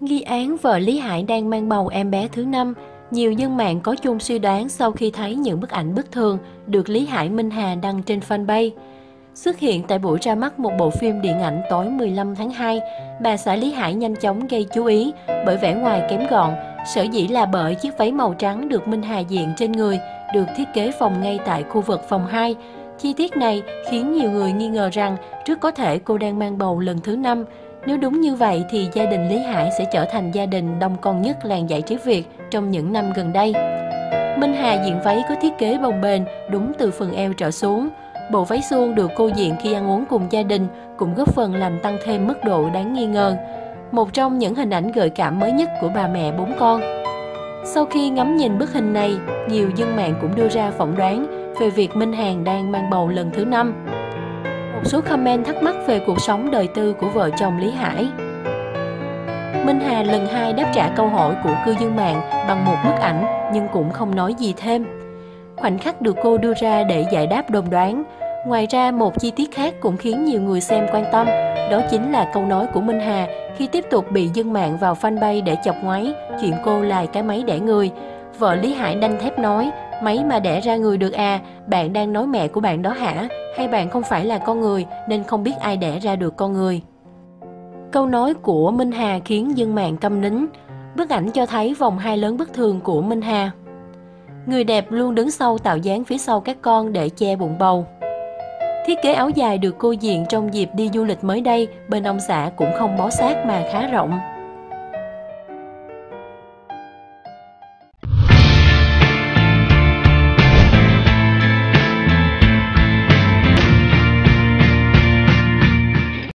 Nghi án vợ Lý Hải đang mang bầu em bé thứ năm, nhiều dân mạng có chung suy đoán sau khi thấy những bức ảnh bất thường được Lý Hải Minh Hà đăng trên fanpage. Xuất hiện tại buổi ra mắt một bộ phim điện ảnh tối 15 tháng 2, bà xã Lý Hải nhanh chóng gây chú ý bởi vẻ ngoài kém gọn, sở dĩ là bởi chiếc váy màu trắng được Minh Hà diện trên người, được thiết kế phòng ngay tại khu vực phòng 2. Chi tiết này khiến nhiều người nghi ngờ rằng trước có thể cô đang mang bầu lần thứ năm. Nếu đúng như vậy thì gia đình Lý Hải sẽ trở thành gia đình đông con nhất làng giải trí Việt trong những năm gần đây. Minh Hà diện váy có thiết kế bồng bềnh đúng từ phần eo trở xuống. Bộ váy suông được cô diện khi ăn uống cùng gia đình cũng góp phần làm tăng thêm mức độ đáng nghi ngờ. Một trong những hình ảnh gợi cảm mới nhất của bà mẹ bốn con. Sau khi ngắm nhìn bức hình này, nhiều dân mạng cũng đưa ra phỏng đoán về việc Minh Hàng đang mang bầu lần thứ năm. Một số comment thắc mắc về cuộc sống đời tư của vợ chồng Lý Hải. Minh Hà lần hai đáp trả câu hỏi của cư dân mạng bằng một bức ảnh nhưng cũng không nói gì thêm. Khoảnh khắc được cô đưa ra để giải đáp đồn đoán. Ngoài ra, một chi tiết khác cũng khiến nhiều người xem quan tâm, đó chính là câu nói của Minh Hà khi tiếp tục bị dân mạng vào fanpage để chọc ngoáy chuyện cô là cái máy đẻ người. Vợ Lý Hải đanh thép nói, máy mà đẻ ra người được à, bạn đang nói mẹ của bạn đó hả? Hay bạn không phải là con người nên không biết ai đẻ ra được con người? Câu nói của Minh Hà khiến dân mạng câm nín. Bức ảnh cho thấy vòng hai lớn bất thường của Minh Hà. Người đẹp luôn đứng sau tạo dáng phía sau các con để che bụng bầu. Thiết kế áo dài được cô diện trong dịp đi du lịch mới đây, bên ông xã cũng không bó sát mà khá rộng.